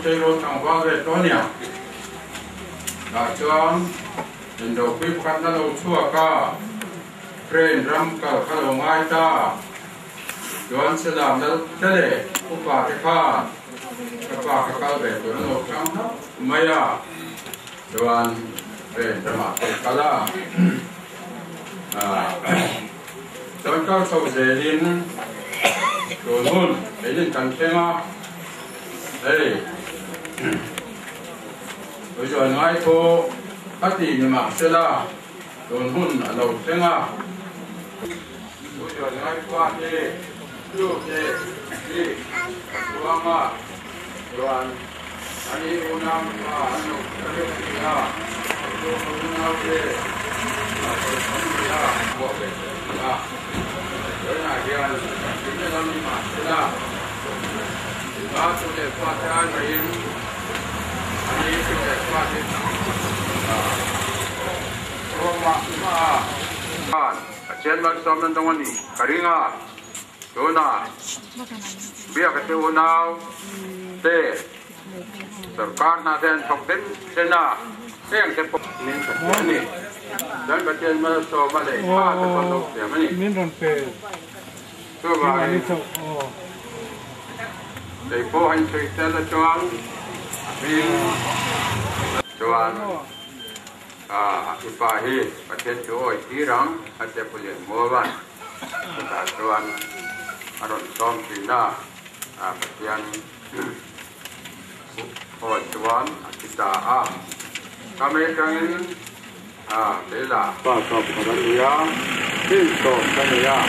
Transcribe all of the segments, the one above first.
apa kalau tero đã bagai tonya. Dah quý indo pip kan chua ca trên friend ram khá kalau mai ta. Cuan sedang dal tele, upa teka, apa kakal betul lalu tang maya. Cuan friend ram kala. Ah. Trong các sầu dễ đến đồ hôn để đến cần thêm à đây bây giờ ngay thô phát đi nhưng mà sẽ là đồn hôn ở đầu thêm à bây giờ ngay qua đi chú đi. Đi qua mà. Đoàn anh ấy uống nam mà anh ấy uống năm mà uống năm đi mà tôi không đi à Yana gian chính là làm mà thế nào ba số để qua thế ai mà yên anh chen bak som nan dong ni karinga dona bia ka te unau te sarkar na den sok den sena sen te ni ni dan ba chen ma so ba le pa te pa lo te ma ni min ron pe so ba ni so o dei po han sei te la chuang min chuan a ki pa hi patin chu oi ti rang a te pu le mo ban ta chuan aron som ti na a patian o chuan a ki ta a kame kangin à đấy là ba sọc của nó đi á tin tổ cái này á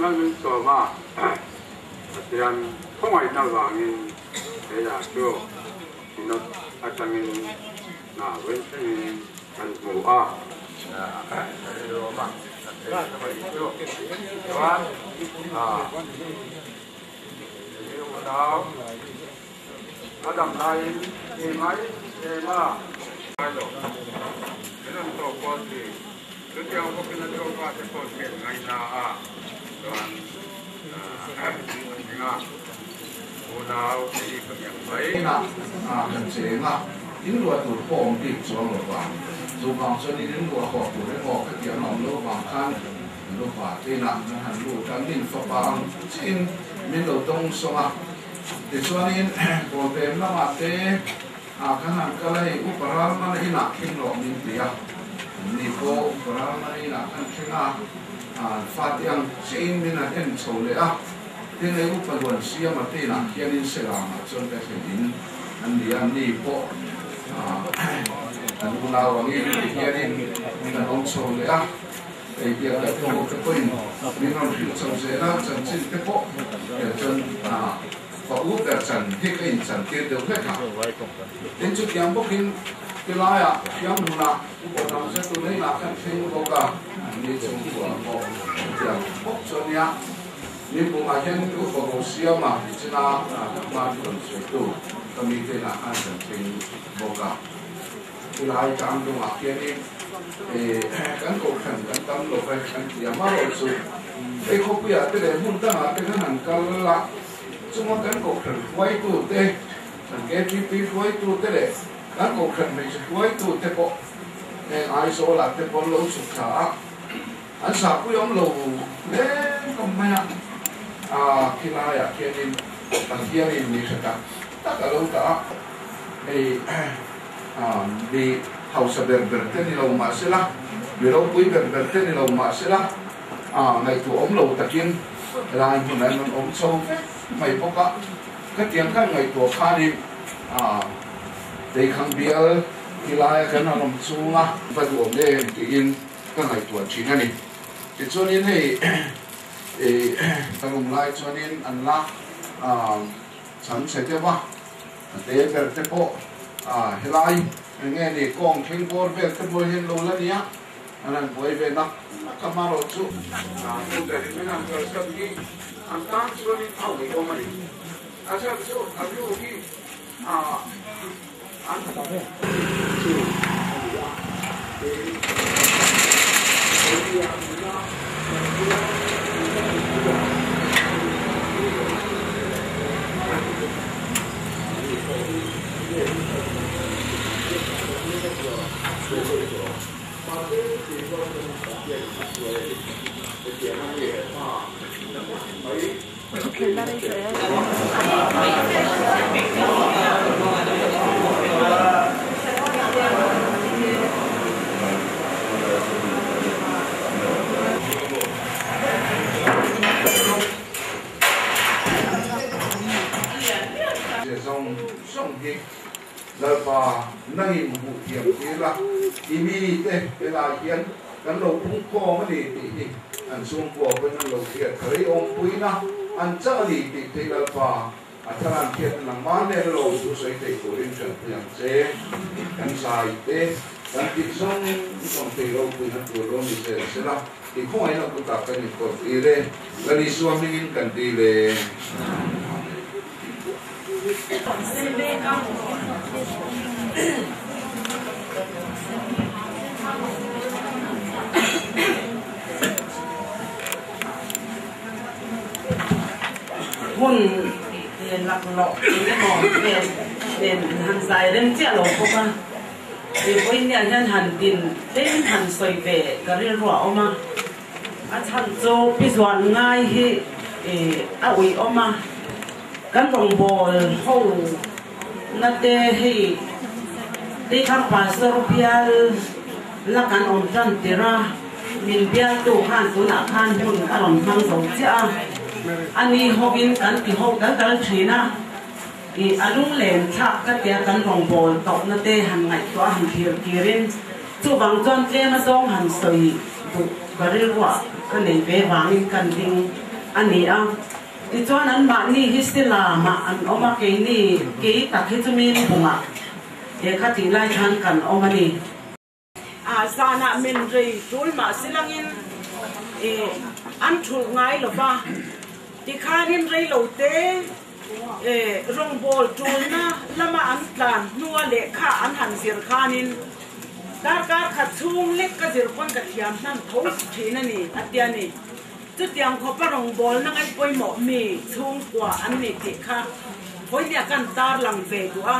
mình tổ mà thì anh không ai nào vàng in đấy là chưa thì nó ở trong in là với không phải nào à? Đấy là mà đấy là cái chưa. Đó à đó nó đầm này thì mấy? Tema cái ilan to ko ti tu ti ko pina to pa te ko ke ngai na a dan nga una o ti ko yang mai na a kan che nga in lo tu pom ti so lo ba zu bang so ni in lo ko tu le ko ka ti nom lo bang khan lo ba te na na han lo kan nin fa bang chin min lo tong so ma ti chuan in ko tem na ma te a kan han ka lai u paral na ina king lo min ti a ni ko paral na ina kan thinga a là tiang chin min a sia ma te na hian in se la ma chon ka hin an di an ni po anh an u na wa ngi hian in min an không cho le à ei kia ka to ka ko in mình không hi cho se na chan chin te po ya chon a fa u da chan hi ka in chan ke de he ka tin chu kyang bo kin ke la ya kyang nu na u ko na se tu nei na kan thing bo ka ni chung ko ko ma hen ku ko ko sia ma chi na ma chon se tu ka mi te na kan chan thing bo ka ki lai kam du ma kia ni e kan ko khan kan tam lo fa kan ya ma ro su e ko pi a te le mun ta ma te kan han kal la chu ma kan ko khan wai tu te kan ke pi pi wai tu te le kan ko khan me chu wai tu te po e ai so la te po lo su kha an sa pu yom lo le ko ma ya a ki la ya kia ni kan kia ni ni lâu ta ta ka lo ta e di hausa berberte ni lau ma sila bi lau pui berberte ni lau ma sila a ngai tu om lo takin lai hun nan om chou mai poka ka tiang kan ngai tu kha ni a dei khang bial kilaya kan anom chunga va du om le ti in ka ngai tu chin ani ti chuan in hei e tangum lai chuanin an la a chan se te ba te ber te po a helai nge ni kong thing bor ber te bo hin lo la nia anan boi ve na kamaro chu a tu te ri na ko sa ki an tan chuanin au ni ko mani a sa chu a lu ki a an ta ve chu dòng sông đi giờ bà nay một hiểm thế là đi mi thế thế là hiến cái đầu cũng có mà đi đi đi anh xuống qua bên đầu thiệt thấy ông quý na anh chắc đi đi thế là bà à thằng anh thiệt là mang lên lầu số sấy thế của đến trận tiền chế anh sai thế anh đi xong xong thì lâu quý na của lâu đi thế sẽ là thì không ai nào cũng gặp cái này có ý đấy là đi xuống mình cần đi lên lạc lọ cái mỏ đèn đèn hàng dài đến chia lỗ không à? Thì với nhà nhân hành tiền đến hành xoay về cái riêng rõ mà à chăn cho bây giờ ngay hi e, à uy mà kan rong bol ho na te hi te kan pa so rupial la kan on tran tira min bia tu han tu na khan hun alom hang so cha ani hobin kan ti ho kan dal thina i alung len thak ka te kan rong bol to na te han ngai to han thir kirin chu bang chon tle ma song han soi tu garil wa ก็ในเววางิกันดิงอันนี้อะที่จวนนั้นมานี่ฮิสติลามาอันออกมาเกนี่เกยตักให้จะมีปุ่งอะเดี๋ยวข้าทิ้งไล่ทันกันออกมานี่อาซาณาเมนเรย์ทูลมาสิลังอินเอออันถูกไงหรือปะที่ข้าเห็นเรย์เหล่าเต้เออรงบอลจูลนะละมาอันตานนัวเละข้าอันหันเสียข้านิน kan nei ve wangin kan ding ani a ti chuan an ma ni hi stila ma an oma ke ni ke ta khi chu min bunga e kha ti lai than kan oma ni a sana min rei tul ma silangin e an thul ngai lo ba ti khanin rei lo te e rong bol tul na lama an tlan nuwa le kha an han sir khanin kar kar kha chung lek ka zir pon ka thiam nan tho thina ni atia ni chu tiang kho pa rong bol na ngai poi mo mi chung kwa an ni ti kha hoi nia kan tar lang ve tu a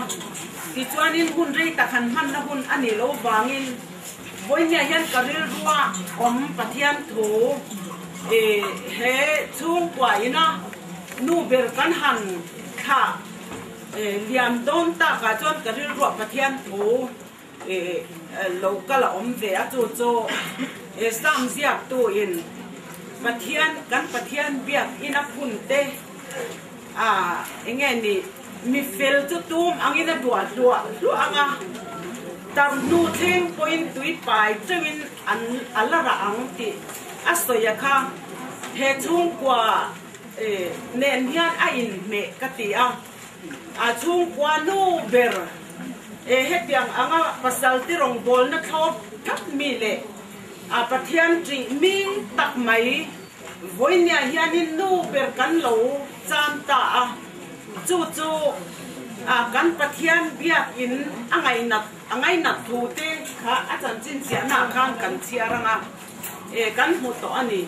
ti chuanin hun rei ta khan man na hun ani lo wangin hoi nia hian karil ruwa om pathian thu e he chung kwa ina nu ber kan han kha e liam don ta ka chuan karil ruwa pathian thu e lo kala om ve a chu e, in pathian phun te. À nghe ni, mi fel chu tum đồ dua đồ lu à tar nu theng point tui pai chawin an alara ang ti. Asoya kha. He chung kwa e nen hian a in me ka ti a. A chung kwa nu ber. Eh, e he piang anga pasal ti rong bol na thop thap mi le. A pathian tri mi tak mai. Voinia hianin nu ber kan lo cham ta a. Chu chu. A kan pathian biak in angai nat angai nat thu te. Kha a chan chin chia na khang kan chia ranga. E kan mu to ani.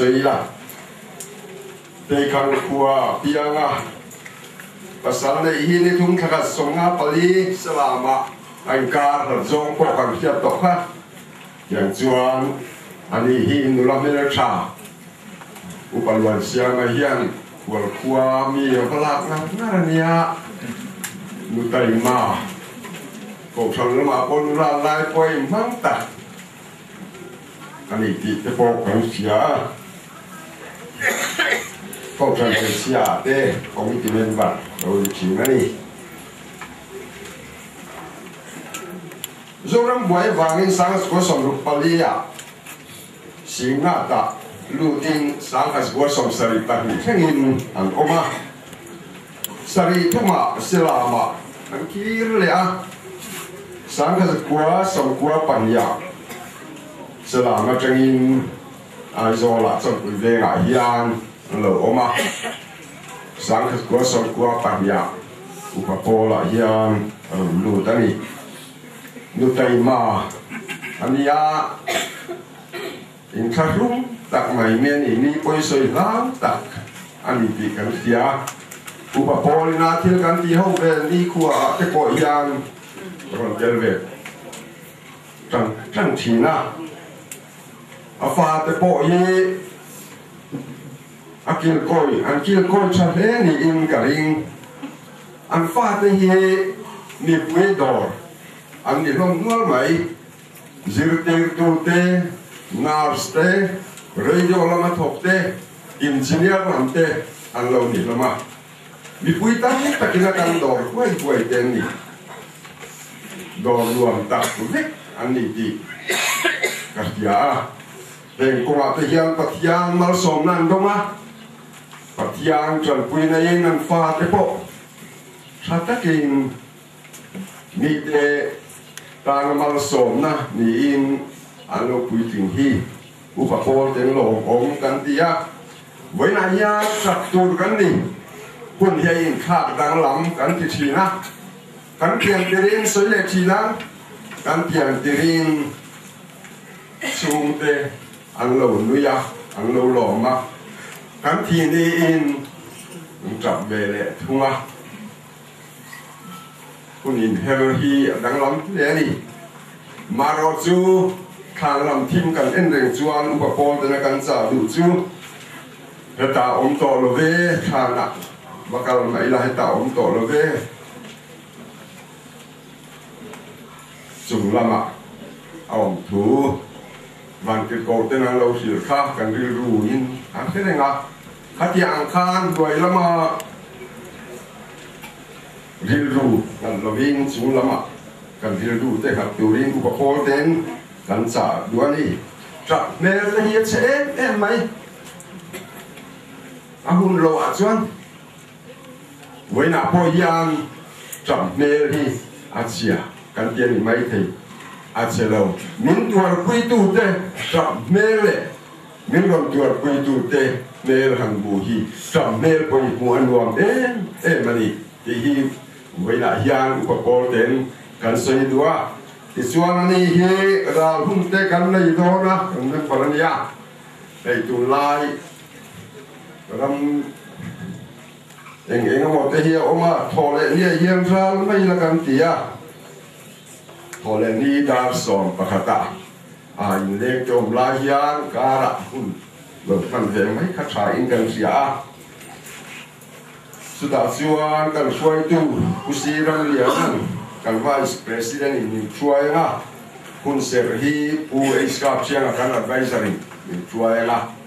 Chân hàng suy là tây khang khua piang à pasal này hi ni thung khắc song nga pali salama anh ca hợp zong po kan fiat to ha yang chuan ani hi nu la mel cha upalwan siang a hian wal khua mi yo palak na na nia nu tai ma ko thang ma pon la lai poi mang ta ani ti te po kan sia ko thang ke sia te ko mi ti men đi? ro chi na ni in sáng wangin sang ko som ru palia ta lu tin sang as ko som sari ta ni thengin an oma sari thuma silama an kir le a sang as ko som ko ai zo la som ku ve nga hian lo oma sang as ko som ko panya upapola hian lu tani nu tay ma. Ania in kha rum tak mai men ni ni poi soi lam tak ani ti kan tia upa pol na thil kan ti ho ve ni khuwa te ko yang ron tel ve tang tang thi na a fa te po, ye. A kil koi an kil koi cha le ni in ka ring an fa te ye, ni pwe dor. Ang ilong nual mai. Zirtir tulte nurse radio lama thokte engineer lamte ang lo ni lama mi pui ta ni takina kan dor, kuai kuai ten ni. Dor luam ta kulik ani ti kastia Teng ko ate hiang patiang mal som nan donga patiang tran pui na yin nan fa te po sa takin ni te tang mal som na ni in ano pui ting hi upa pol ten lo om kan tia với na ya sak tur kan ni kun ya in khak dang lam kan ti chi na kan pian tirin soi le chi na kan pian tirin sung te an lo nu ya an lo lo ma kan thi ni in chap ve le thunga kun in hel hi dang lam le ni mà rồi chú khang làm thêm cần em đừng chuan upa pol tên cần sa đủ chú hết ta om to lo ve khang nè bakal mai là hết ta om to lo ve chung lama om thu van cái cổ tên là lâu xỉu khác cần đi ru in anh thế này ngà khát yang khan đuổi lama đi ru cần lo vin chung lama kan thil du te khat turin ku pol ten kan cha duani tra mel te hi che em em mai a hun lo a chuan với na po yang tra mel hi a chia kan tian ni mai thei a che lo min tuar pui tu te tra mel le min ron tuar pui tu te mel hang bu hi tra mel poi hu an nuam em em mani ti hi với na yang ku pol ten kan soi dua ti chuan ni hi ral hum te kan nei do na kan ne paran ya ei tu lai ram eng eng mo te hi oma thole ni hiam ral mai la kan tia thole ni dar som pakhata a in le chom la hian kara hun lo kan ve mai kha tha in kan sia sudah chuan kan suai tu usiram lian kan vice president in chuai nga kun ser hi pu iskap chiang kan advisory in chuai nga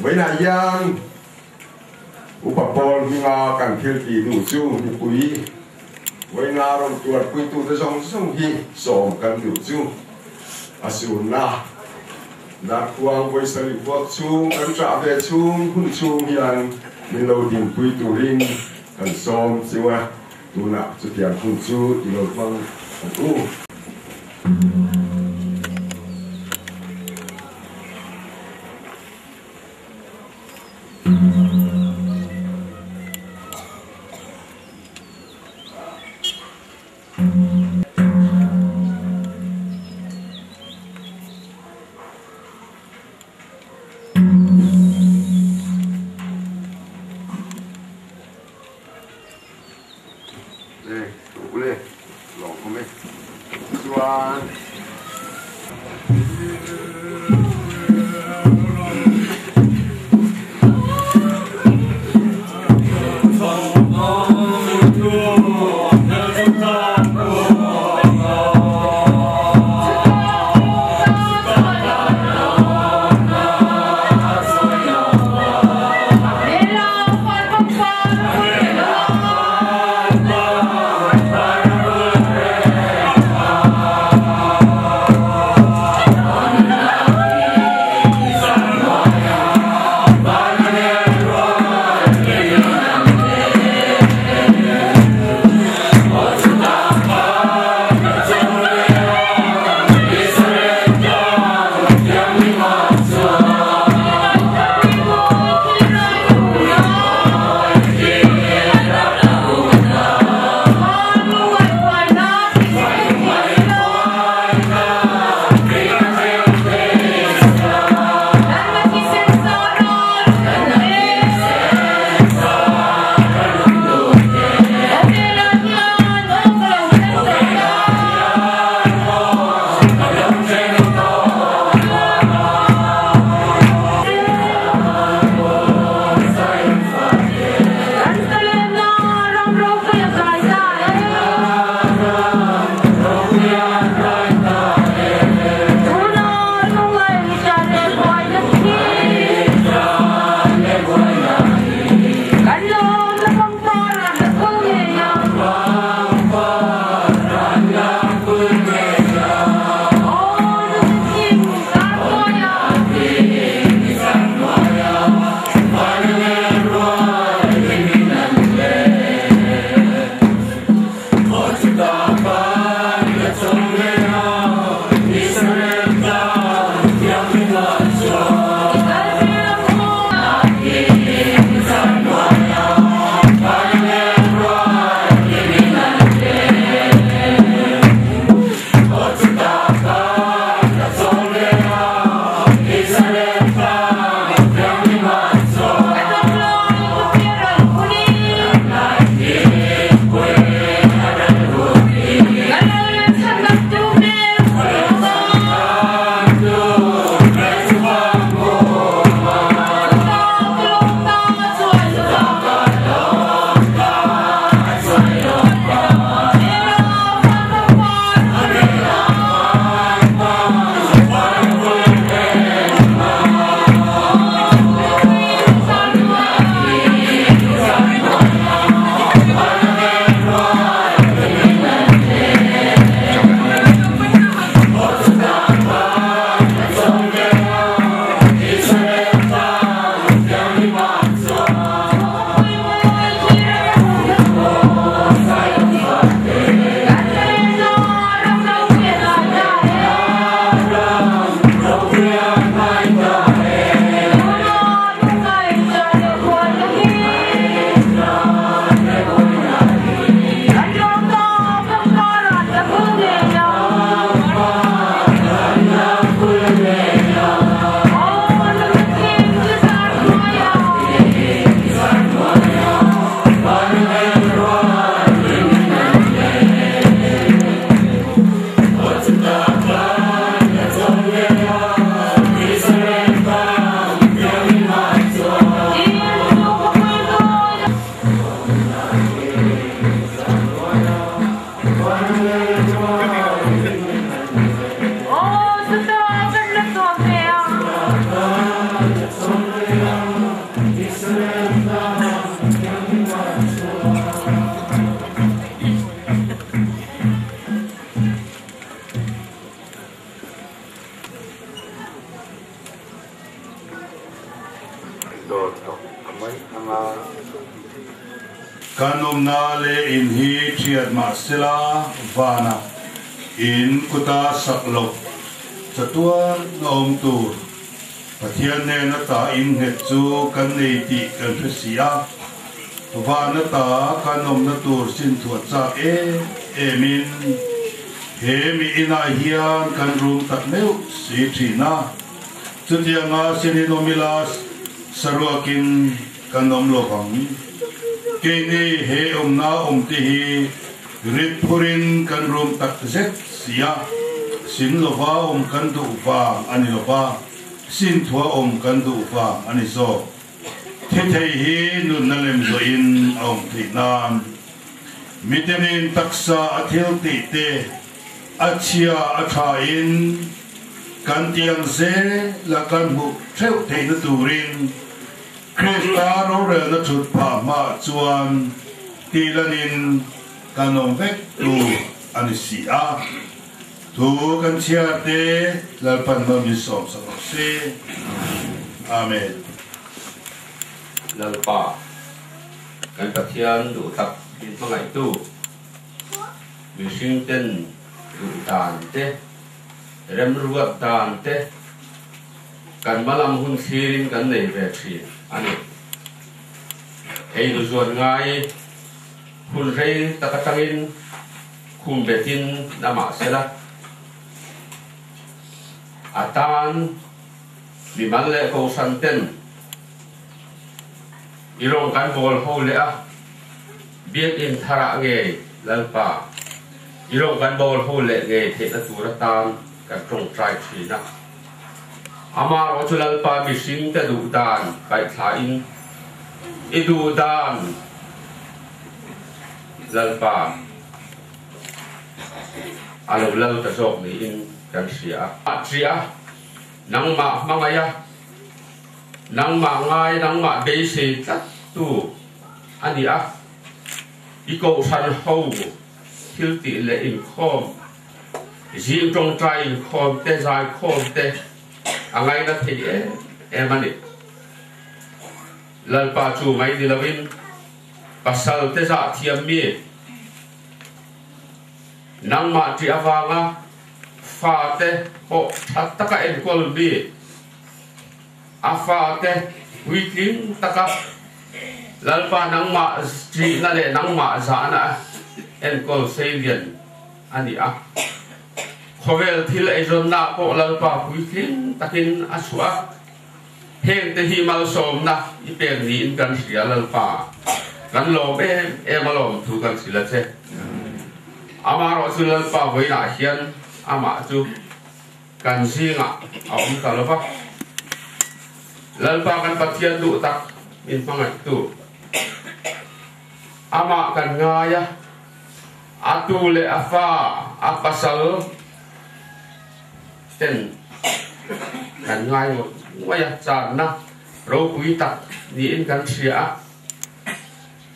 với na yang upapol minga kan thil ti du chu ni pui với na rom tuột quy tu tới dòng song hi som cần điều chu à asun na na quang với sali quốc chu cần trả về chu hun chung hian min lo din pui tu rin kan som à tu na chu tiền hun chu i lo mang u. này thì cần phải xí kan và nó ta cả nôm nó na tur thuật ra cha e min he mi ina hian kan rum tak meu si thina chutianga sininomilas saruakin cần nôm lo bang cái này he om na om ti hi, rít purin cần rung rum zết xí sia sin lo va om cần tu va anh lo va. Sin thua om cần tu va anh so the the hi nu na lem zo in om ti nam mitenin taksa athil ti te achia atha in kan tiang se la kan bu theu thei na turin Krista ro re na chut pa ma chuan ti lanin kanom vek tu ani si a tu kan chia te la pan ma mi som sa lờ bỏ cánh tập thiên đủ du tak in ảnh tu vì sinh tinh đủ tàn te rem ruat dan te kan malam hun sirin kan nei ve thi. Ani ei du zuan ngai hun rei takatangin khum betin nama sela atan อีรงกันบอลโฮเลยอ่เบียดอินทระเงยลังป่าอีโรงกันบอลโฮเลยเงยเทตตูระตามกันตรงใจชีนะอามาโราชุลังป่ามีสิ่งแต่ดูดานไปขายอินอีดูดานลังป่าอารมณ์เล่าจะโชคนี้อินกันเสียอัดเสียนังมามังไงอะ nang ma ngai nang ma be se tat tu. Ani a iko san ho thil ti le in khom ji tong trai in khom te zai khom te angai na thi e e mani lal pa chu mai ni lawin pasal te za thiam mi nang ma ti awanga fa te ho that taka en kol bi afa te weekling taka lalpa nang ma tri na le nang ma za na en kol salian ani a khovel thil e ron na po lalpa weekling takin aswa heng te hi mal som na i peng ni in kan sia lalpa kan lo be e malom thu kan sila che ama ro su lalpa voi na hian ama chu. Kan singa a om ka lo pa lalpa kan pathian du tak min pangai tu ama kan ngaya atu le afa apasal ten kan ngai mo ngaya chan na ro kui tak ni in kan sia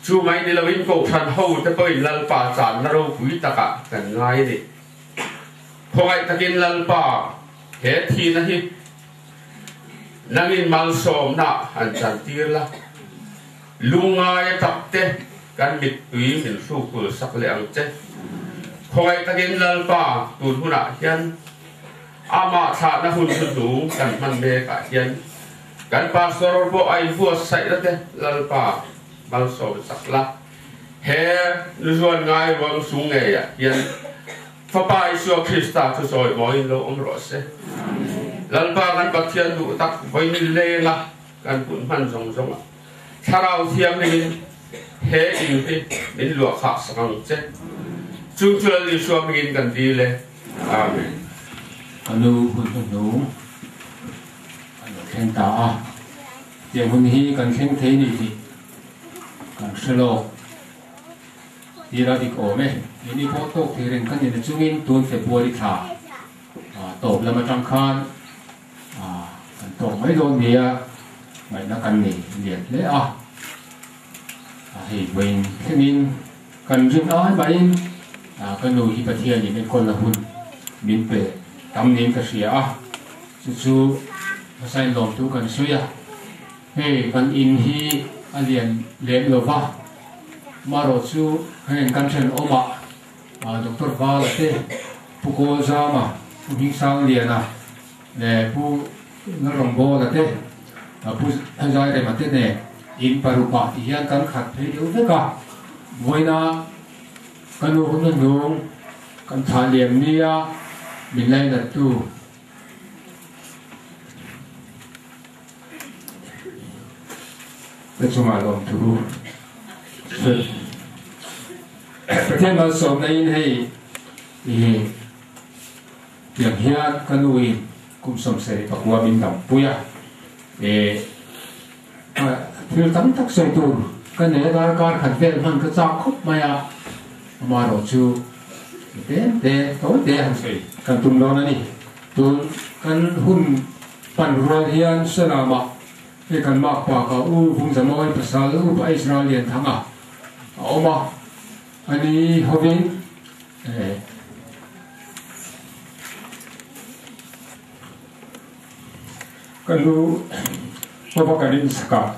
chu mai ni lawin ko than ho te poi lalpa chan na ro kui taka kan ngai ni khoi takin lalpa he thi na hi นั่งอินมังสมนะอันจันทีละลุงไงตักเตะกันมิดอุยมินสู้กุลสักเลี้ยงเจคอยตะกินลัลป่าตูนหุนะเฮียนอามาชาณหุ่นสุดูกันมันเบกะเฮียนกันปาสโรโบไอฟัวใส่ละเตะลลป่าบางสมสักละเฮนุ่วนง่าวังสูงเงียเฮียนฟ้าไปสัวคริสต์ตาทุสอยมอยโลอมรสเซ kan pathian du tak voi ni le la kan pun man zong zong tharau thiam ni he in hi min lo kha sang che chung chu li shu mi kan di le amen anu hun hun nu anu khen ta a tiang hun hi kan khen thế ni hi kan shelo ira dik o me ini po to thi ren kan ni chungin tun february tha a top lama tang khan a kan tong mai don dia nó cần kan liệt lễ le a a hi wing khemin kan jin ai mai à kan nu hi bát pathia ni ne con là hun biến pe tâm niệm cái gì à. Chú chú sai lom tu cần suy à. He cần in hi, a liền len lo va. Mà rồi chú hay cần chân ôm à à doctor va là thế. Phụ cô ra mà phụ hình sang liền à. Để phụ nó rồng bò là thế. À bu thay ra mà thế này in paru bạc thì hiện cần khát thấy điều thế cả. Với nó cần nó cũng nên dùng cần thả liềm đi à mình lấy là tu. Để chúng mà làm tu thế mà sống này thì thì, việc hiện cần nuôi cũng sông sẽ và qua bên đồng puya e phiêu tắm tắc soi tu cái này là con khẩn tiền hơn cái sao khúc mà à. Mà đồ chú, để, để, tối để hàng sĩ cần tung đó này tu cần hun phần rồi hiền sẽ là mà. Cái cần mặc quả cả u vùng dân ôi và sao u và Israel liền thắng à. Ông mà anh đi ấy hôm nay kalu papa kadin saka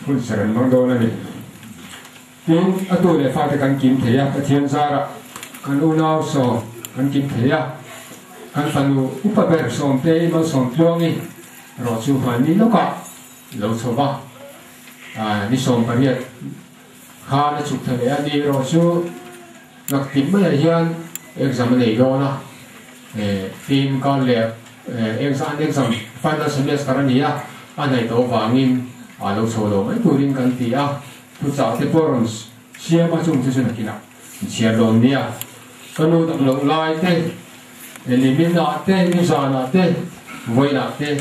pun seren mang do nani tin atu le fa kan kim theya ka thian sara kan u nau so kan kim theya kan fanu upa ber som te ma som pyongi ro chu ha ni lo ka lo so ba à ni som pariat kha na chuk thằng ấy đi rồi chú ngọc tím bây giờ exam này đó na team con le exam exam final semester này à anh ấy tổ vàng in à lâu số đó mấy tuổi in cần tí à tu giáo thế forums chia mà chung cho chúng ta chia lon đi à con nuôi tập lai thế nên mình nọ thế đi già nào thế vui nọ thế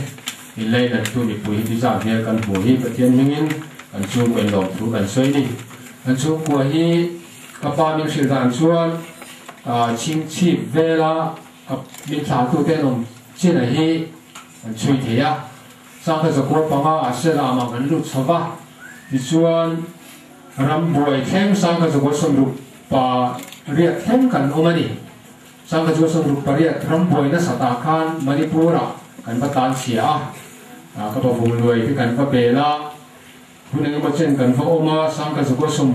thì lấy là tu đi bùi đi già thế cần bùi cái thiên minh cần chung cần lồng tu cần xoay đi an chu kwa hi ka pa mi shil dan chuan a ching chi vela. Ka min tha tu te nom. Chi na hi chui the ya sang ka bằng panga a se mà ma kan lut chawa ti chuan ram boi theng sang ka zakwa som ru pa thêm theng kan omani sang ka zakwa som ru pa riat ram boi na sata khan manipura kan batan chia a ka pa vung loi ti kan pa bela hunang ma chen kan fa oma sang ka zuko sum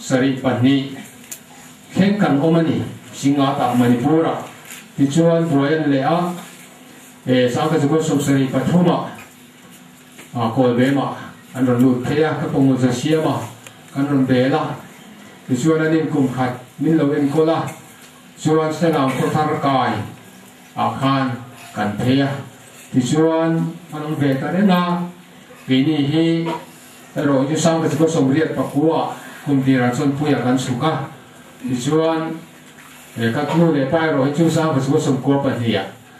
sari pani khen kan oma ni singa ta manipura ti chuan royal le a e sang ka zuko sum sari pathuma a ko be ma an ron lu thea ka pong za sia ma kan ron be la ti chuan anin kum khat min lo en ko la chuan se nam ko thar kai a khan kan thea ti chuan anong ve ta na vini hi rồi như sang cái có sông riết bạc cua cùng đi ra chân pui akan suka di chuan các nu le pai rồi chu sang cái có sông cua bạc hi à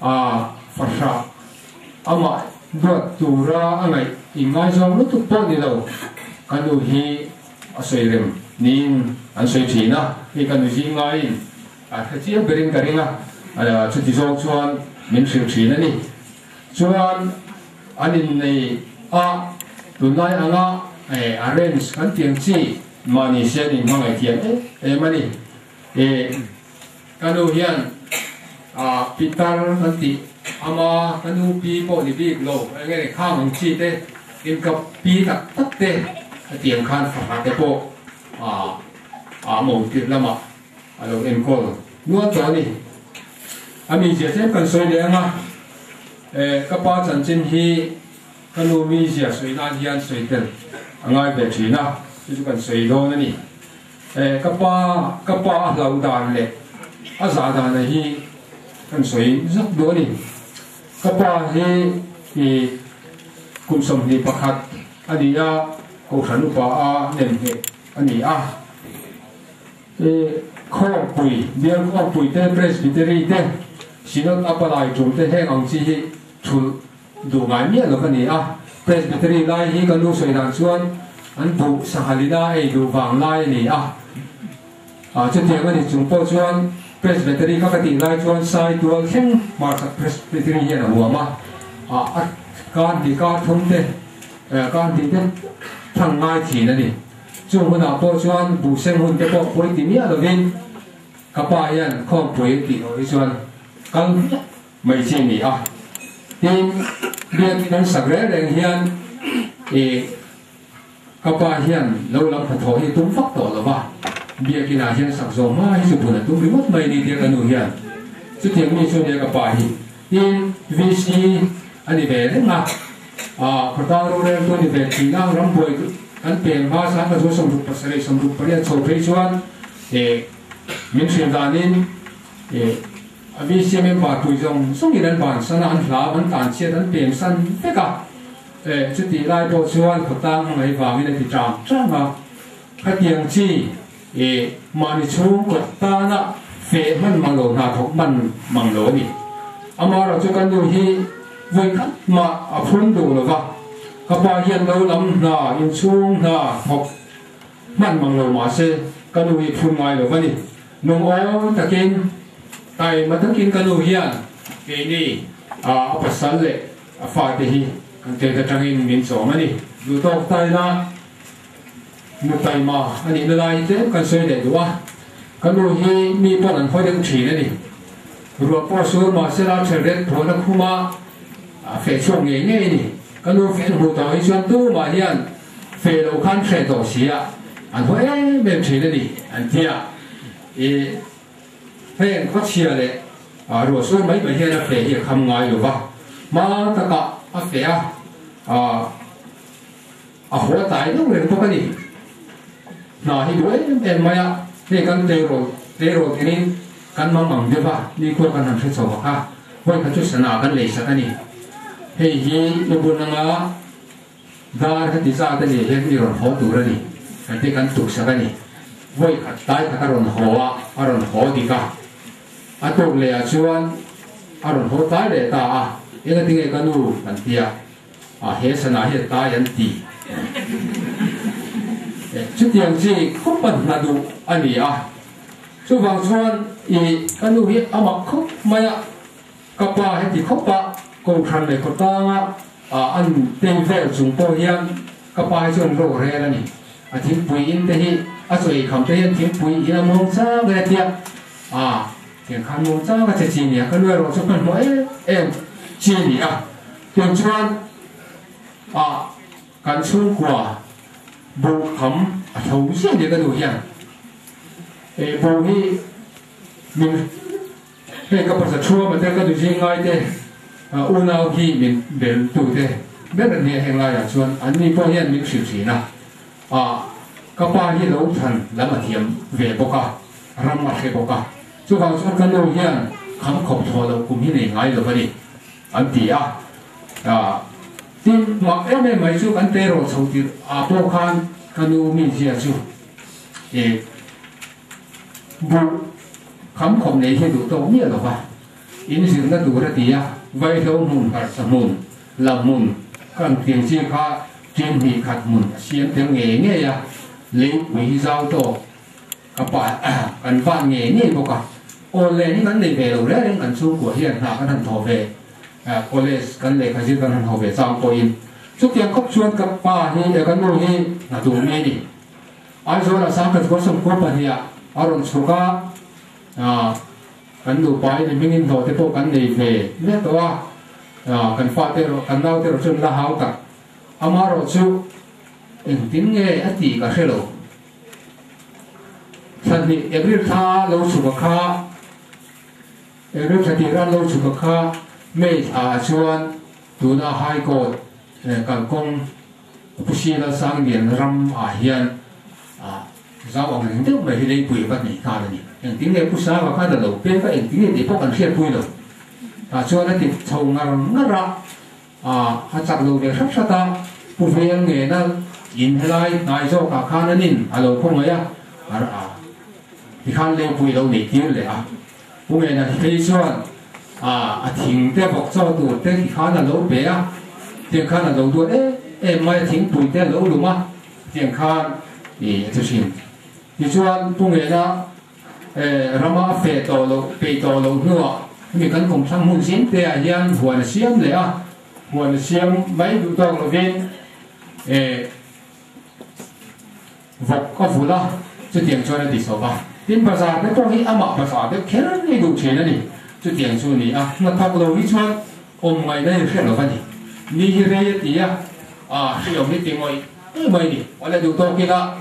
à phật sa. Âm mà đốt tu ra anh ấy im ngay trong lúc tu bón đi đâu? Cái đồ hi à soi rem nín à, anh soi chỉ na. Thì cái đồ gì ngay à cái gì bên cái gì na. À chỉ cho trong chuan mình soi chỉ na nè chuan anh in này à tụi nay anh à eh arrange kan tiếng chi, mà ni xem đi mang cái tiếng eh eh mà ni eh cái đồ hiền ากันนูฮีอาศัยเร็มนินอันสวยผีนะนี่กันนูฮีง่ายอ่าถ้าเจียบเบริงกันเองอ่ะอ่าชุดที่สองชวนมินสวยผีนั่นนี่ชวนอันนี้ในอ่า tunai anga eh arrange kan tiang chi mani sian in mangai tiang eh eh mani eh kanu hian a pitar kan ti ama kanu pi po ni bi lo ngai khang ang chi te in kap pi tak tak te tiang khan fa te po a a mo ti lama alo en ko nuo to ni ami je te kan soi le anga eh kapa chan chin hi kanu mi sia sui nan hian sui tel angai be thina chu kan sui lo na ni e kapa kapa lau dan le a za dan na hi kan sui zak do ni kapa thằng suy rất đua đi. Các bà hi cùng sống thì bạc anh đi à cầu sản lúc à nên hệ. Anh đi à khó bùi điều khó bùi tên presbytery tên xin ông apa lại chúng tên hệ ông chỉ chú đủ ngài miệng lúc anh đi à presbytery lại hi cần lưu suy đàn xuân. Anh bụng sang hà lý đa ấy đủ lại này à à chân thiện anh đi chúng bao xuân presbytery ka ka ti lai chuan sai tual khem mar sa presbytery hian a à a a kan ti ka thum te kan ti te thang ngai thi na chúng chu huna po chuan bu sem hun te po poi ti mi a lovin ka pa hian khom poi ti o chuan kal mai chi ni a tin bian kan sagre reng hian e kapa hian lo lam phatho hi tum fak to lo ba bia kina hian sak zo ma hi su puna tum rimot mai ni dia kanu hian chu thiam ni chu ne kapa hi in vc ani ve le nga a khata ro re to ni ve thi na ram boi an pen ba sa ka zo som ru pasare som ru paria chho phei chuan. E min thim danin e abi siame ba tu jong song iran ban sana an hla ban tan che dan pen san te ka e chu ti lai po chuan khotang mai wa min ti tram tram ma เอมานิชูกดตานะเฟมันมังโลนาทกมันมังโลนี่อามาเราจะกันดูฮีเวงขัดมาอภุนดูหรือวะกบาเฮียนเราลำนาอินชูงนาทกมันมังโลมาเซกันดูฮีพุนไงหรือวะนี่นงโอตะกินไตมาตะกินกันดูเฮียนเอนี่อาอภัสสันเลอฟาติฮีกันเตะตะทังอินมินโสมันนี่ดูตอกไตนะ kha tiang chi e mani chung ko ta na fe man mang lo na thok man mang lo ni amara chu kan du hi voi khat ma a phun du lo wa ka pa hian lo lam na in chung na thok man mang lo ma se kan du hi phun ngai lo wa ni nong o takin tai matakin kan du hian ke ni a pasal le a fa te hi ang te ka tangin min so mani du tok tai na mu tai ma ani na lai te kan soi de duwa kan lu hi mi pon an hoi deng thi na ni ruwa po su ma se la che ret tho na khuma a fe chong nge nge ni kan lu fen hu ta hi chuan tu ma hian fe lo khan tre to sia an hoi e mem thi na ni an tia e fen ko chia le a ruwa su mai ba hian a fe hi kham ngai lo wa ma ta ka a fe a à à hóa tại nó liền có cái gì nào thì đuổi em mày à thì căn tê rồi tê rồi thì nên căn mong mong như vậy đi qua căn làm sao mà ha quay cái chút sana căn lấy sao này. Thì hi nó buồn năng á dar cái tí sao cái gì hết đi rồi khó đủ rồi đi. Cái tí căn tụ sao này. Quay cái tai cái rồi khó à à rồi khó đi cả. À tôi lấy à chuan à rồi khó tai để ta à cái tiếng cái căn nu căn tia à hệ sana hệ ta yan ti chút tiền gì không bận là đủ anh đi à chú vàng xuân ý cái nu hiện à mà không mày à các bà hay thì không bà cùng khăn này có ta ngà à anh tên về chúng tôi hiện các bà hay xuân rổ rê là nè à thì bùi in thế hi à rồi không thấy thì bùi in là mong sao cái tiệt à thì khăn mong sao cái gì nhỉ cái nuôi rồi cho mình nói em chi nhỉ à tiền xuân à kan chung kwa bộ kham a thau sia de ka du hian ê bộ hi mình cái cái pa sa chua mà te cái đồ gì ngay thế? À u nào hi mình để tu thế. Biết là nghe hàng lai là chuan à, anh đi po hian mình xử hri na à ka ba hi lâu thần là mà thiểm về ve boka ram ma he à chú ka chuan cái du hian kham khop tho lo kum hi nei ngai rồi vậy anh đi à à tin mặc em em mấy chú cần tê rồi sau thì à bộ khan cần u mi gì à chú. Ê bu khám khom này thì đủ tàu nhiều rồi phải. In sự nó đủ ra tía vây theo nôn cả sa môn là môn cần tiền chi kha tiền mi khát môn xiêm theo nghề nghe à, lấy quỷ giao tổ. Các bạn ăn cần phan nghề nghe bộ cả ôn lên những vấn đề về đầu đấy những xuống của hiện tại các thần thổ về college kan le khaji kan han hobe chang ko in chu tiang khop chuan ka pa hi e kan no hi na tu me ni ai zo la sang ka ko som ko pa hi a aron chuka a kan du pai ni mingin ho te po kan nei ve le to a. Kan fa te ro kan nau te ro chun la hau ta amaro chu in tin nge ati ka helo san ni every tha lo chu ka kha. Every tha ti ran lo chu ka kha. 妹啊，穿读到海国，呃，敢讲不是那三年让啊现啊，让我们都没那背不你看的你，人顶也不啥我看得路边个人顶也不敢贴背了，啊，穿那点臭啊那啦，啊，还走路的啥啥的，不非要挨那引起来挨着卡卡那人，啊，路空了呀，啊啊，你看那背路你丢了啊，不挨那黑穿。à thỉnh tế bọc cho tù tế khi khá là lỗ bé. Á tiền khá là đầu đuôi. Ế ế mai thỉnh tù tế lỗ đúng á tiền khá thì tôi xin. Thì cho anh tu nghề đó ế rama phê tàu lỗ phê tàu lỗ nữa mình cần cùng sang mưu xin tế à hiền huồn xiêm đấy á huồn xiêm mấy đủ tàu lỗ viên. Ế vật có phù la cho tiền cho nên tỷ số vào. Tin bà già, cái trong khi âm mạo bà già cái khéo này đủ chế này cho tiếng cho này à nó thắc lâu hi chuan ôm ngày đây sẽ lo văn ni hi re ti à à sử dụng cái tiếng ngồi ôm ngày đi wala đủ tông kia đó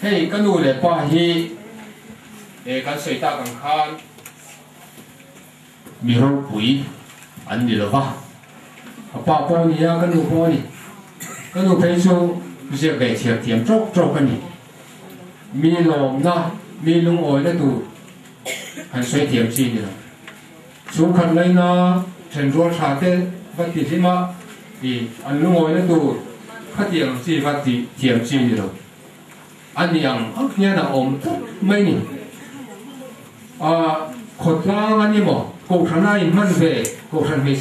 hey cái nụ le pa hi cái sợi ta càng khan mi ro pui an ni lo va pa pa ni ya cái nụ pa ni cái nụ thấy số việc về thiệt thiệt chốc chốc cái này mi lòng na mi lung oi na tu han soi thiam chi ni chu khẩn lấy na chen ro tha te va ti thi ma thì an lung oi na tu kha tiang chi va ti thiam chi ni lo an yang ak à, na om anh ni a khot la này mo về, thana in man sẽ ko than me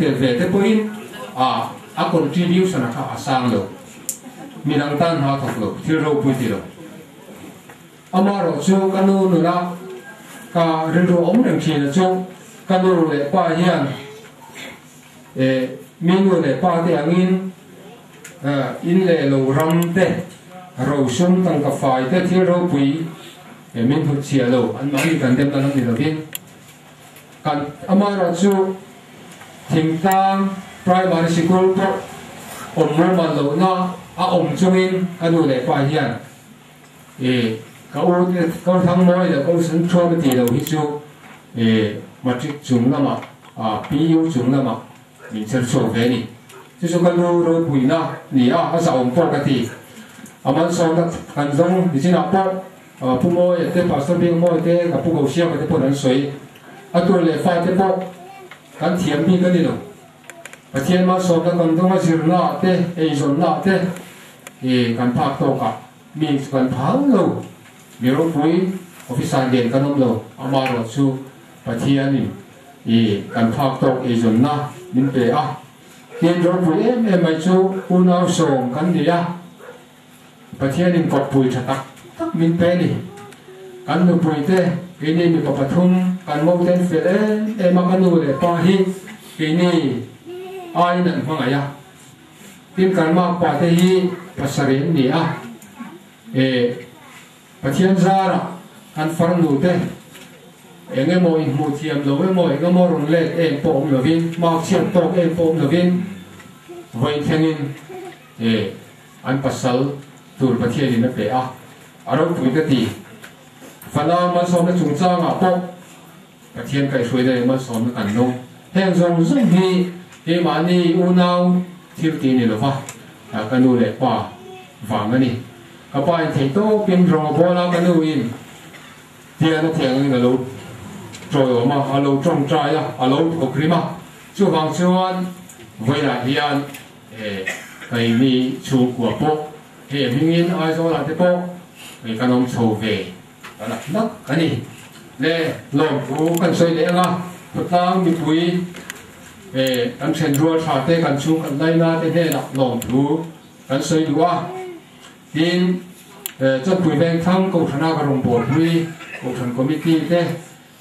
tiền về mi bôi te à, te còn in a a contribution a sang asang mình đang tan hoa thật rồi thiếu ro pui rồi, lo amaro chu kanu nu ka rindu om nang chi na chu kanu le pa hian e minu le pa te angin in le lo ram te ro sum tang ka fai te thil ro pui e min thu chi lo an ma ni kan dem ta tan ni lo bin kan ama ra chu. Thing tang primary school po. Om mo man lo na a om chung in chungin kanu le pa hian e kau kau thang môi là kau sinh cho cái tỷ đầu hít chu ê mà chỉ chúng là mà à bí yếu chúng là mà mình sẽ sổ về đi. Chứ chúng cái lưu rồi bùi na nỉ à cái sao ông bỏ cái tỷ à mà sau đó cần giống thì chỉ nào bỏ à phụ môi, cái bảo sao bên môi, cái cái phụ cầu xiao cái phụ đánh suy. À tôi lại pha cái bỏ cần thiếm đi cái gì đâu. Và thiên mà sau đó cần giống mà gì nọ thế, ấy rồi nọ thế, thì cần phạt tổ cả. Mình cần phá lâu miro pui officer den kanom lo amaro chu pathiani i kan phak tok e zon na min pe a tin ro pui em em mai chu unau song kan dia pathiani kot pui thatak tak min pe ni kan nu pui te ke ni mi papathum kan mo ten fe em em ma kan nu le pa hi cái này, ai nan không aya tìm kan ma pa te hi pasarin ni a e pathian zara an phẳng đủ te em mo in mu thiam lo e mo enge rung run em po om viên. Ma chiam to em po om lovin voi thengin e an pasal tur pathian in pe a aro pui ka ti fana ma som na chung cha nga po pathian kai shui đây ma som na kan no heng zong zong hi e ma ni u nau thil ti ni lo cái a lệ le pa vang ani à pa in thei kim rò bò bo la ka in tia nó thiang in lâu rồi ma mà lo trong trai a a lo ko chú chu wang chuan voi la hian cái mi chú của bố thì mình yên ai zo la cái po kai về. Đó là ana cái ani để lòng ku cần xây le nga thật ra mình quý e cần chen rùa tha tê, cần chú, cần đây na thế này là lòng thu cần xây duwa tin Ờ, cho bùi bên thăng cầu thằng nào có rồng bồn vui cầu thằng committee thế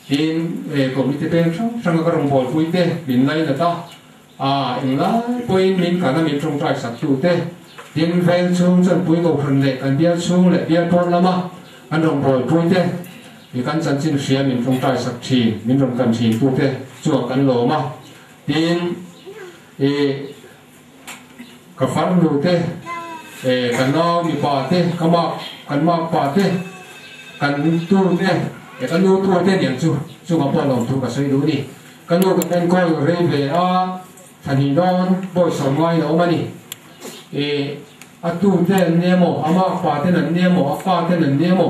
tin ờ, committee bên thăng thằng có rồng bồn vui thế bình lấy là to. À in la bùi mình, cả năm mình trong trại sạch chủ thế tin ven xuống chân bùi cầu thằng này cần biết xuống, lại biết bồn lắm à anh rồng bồn vui thế thì căn chân xin xia mình trong trại sạch chỉ mình trong cần chỉ tu thế chùa căn lỗ mà. Tin thì ờ, cái phát lưu thế kan no mi pa te kama kan ma pa te kan tu te e kan nu tu te diang chu chu ma pa lo tu ka sai du ni kan nu kan ben ko re ve a thani don boy so ngai lo ma ni e a tu te ne mo ama pa te nan ne mo a fa te nan ne mo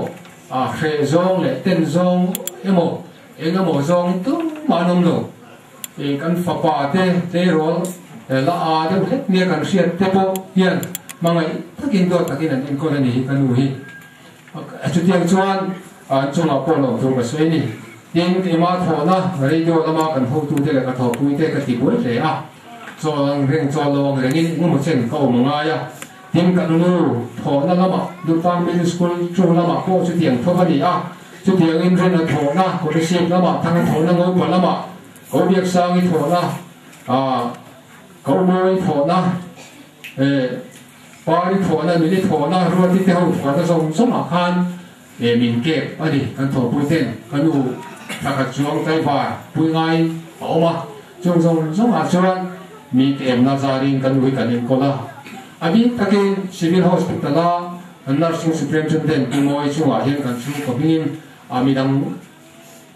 a khe zong le ten zong e mo e nga mo zong tu ma nom lo e kan fa pa te te ro la a te het ne kan siat te po hian mangai takin do takin an in kola ni kan ui chu tiang chuan an chung a polo tu ka sei ni. Tin ti ma tho na radio lama kan ho tu te ka tho tu te ka ti bul le a so ang reng cho lo reng in mu chen ko ma nga ya. Tiếng cả nu thọ na lama du pang middle school chu lama ko, chu tiếng thọ bani a. Chu tiếng in ren na thọ na ko de sip lama thang thọ na ngô pa lama ko biak sang i thọ na. À ko mo i 巴利婆那米利婆那若ที่เท่าหัวตะทรงสมัครคันเอมินเก็บอดีกันถั่วปุ้ยเต้นกันดูถ้ากัดช่วงใจฝ่าปุ้ยไงเอามาช่วงทรงสมัครชวนมีเก็บนาซารินกันด้วยกันเองก็ละอันนี้ตะเกียงซิวิลโฮสปิตาลาอันนั้นซึ่งสุพรีมชนเด่นปุ้ยมวยช่วงอาเฮียนกันช่วงกับมินอามีดัง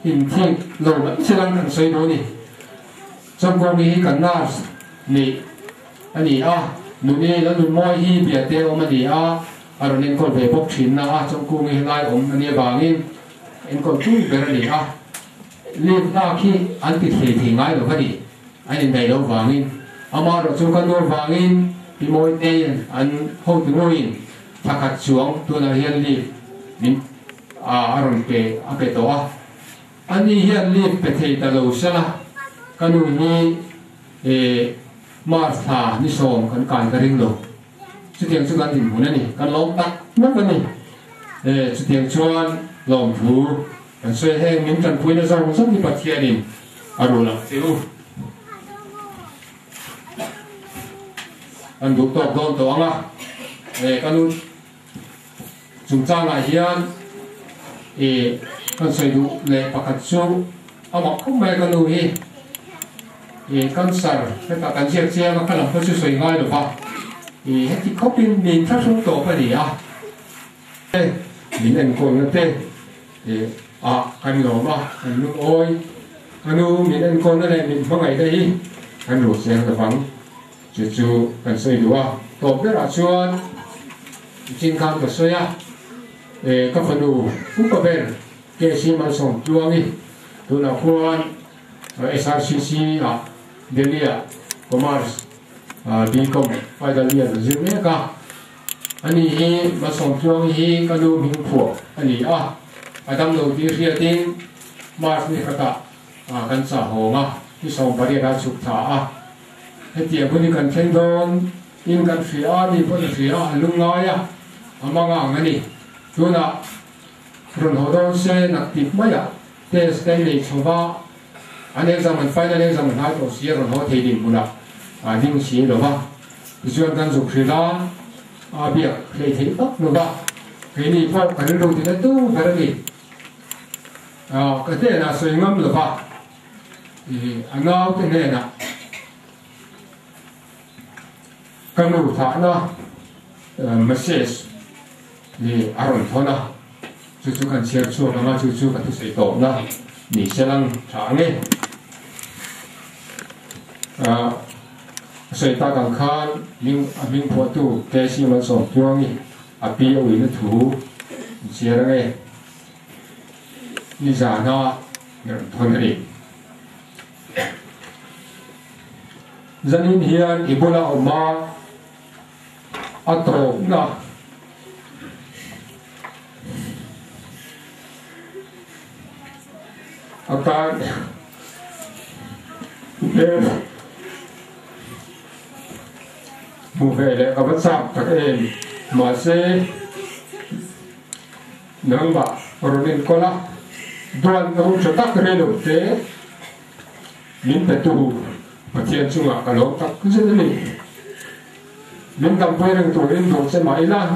หินเที่ยงเหล่านั้นเชื่อกันสวยโดนี่จำกองนี้กันน่านี่อันนี้อ่ะ thọ na e pa i thọ na mi i thọ na ru ti te ho thọ na song song ma khan e min ke ani kan thọ pu ten kan nu ta ka chuang tai ba pu ngai au thì chung song song a em na za rin in ko la abi takin civil hospital a in thing lo la chilang kan soi do ni cham ko mi kan nurse ni ta ni thả martha ni som kan kan ka ring lo chu tiang chu kan din mun ani kan lom tak mak ani e chu tiang chuan lom thu kan soi heng min kan pui na zong zong ni pathianin arula tiu an duk tok don to anga e kanu chung chang a hian e kan soi du le pakhat chu ama khum mai kanu hi e kan sar pe ta kan chiak chiang a kala phu chu soi ngai hết ba e heti khopin min tha sung to pa ni mình e min en ko na à anh a mà, anh ma kan lu oi kanu min en ko na le min mangai dai anh ru xe là bang chú chú cần xây đủ à? Tổ biết là chuan chính khám cái xây à? Các phần đủ phúc có bên. Cái gì mà sống chuông đi. Tu nào quan SRCC à? Delia Commerce à Bicom phải là liền là gì nữa cả anh ấy mà sống chuông hi cái đủ mình phu, anh ấy à anh ta đầu tiên khi tiên Mars này cả à căn xã hội mà cái sống bari e ra chụp ah. thả à he tia buni kan chen don in kan fia ni pon fia e lung ngai ya amanga ngani. Tuna ron ho don se nak tip maya test kai le anh em rằng mình final exam hai to rồi ron thấy thei din là a ding si lo ba chuan kan zu khila a bia le thấy tak no ba cái này phải kan đầu ti là tu, phải ni a ka te na soi ngam lo ba e angau te ne na kanu thả na message ni aron thona chu chu kan share chu chú chu chu kan tu sei to na ni selang thả nge a sei ta kan khan ming a ming pho tu ke si man so chuang ni a pi o in thu share nge ni za na ngar thona ni zanin hian ibola oma atro na akan Yeah bù về lại có bất sạp các em mà sẽ nâng bạc rồi nên có là đoàn ông cho tắc rê đầu tế mình phải tu mà thiên chung à cả lỗ tắc cứ dễ là mình cầm quay rừng tù lên thuộc sẽ mãi là